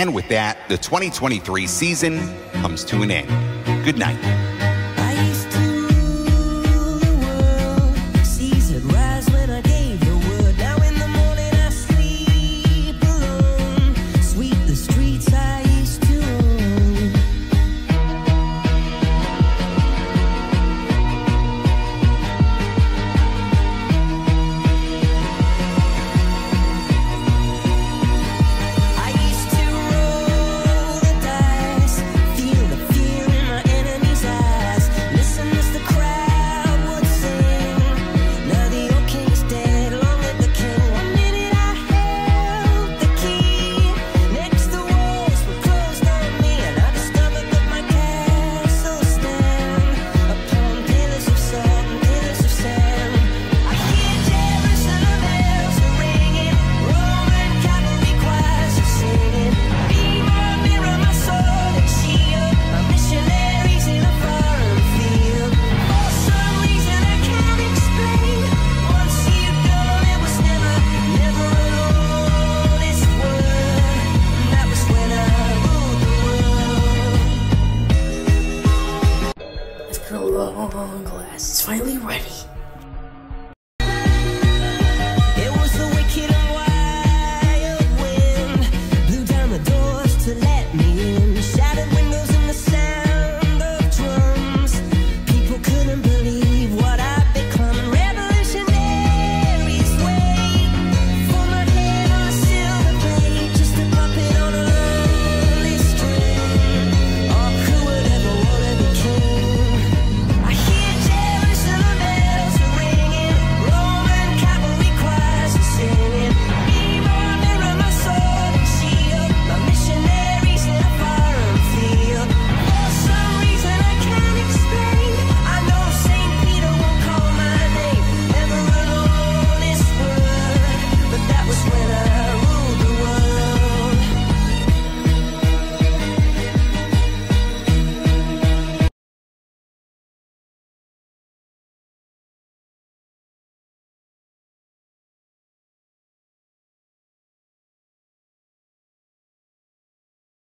And with that, the 2023 season comes to an end. Good night. long glass. It's finally ready.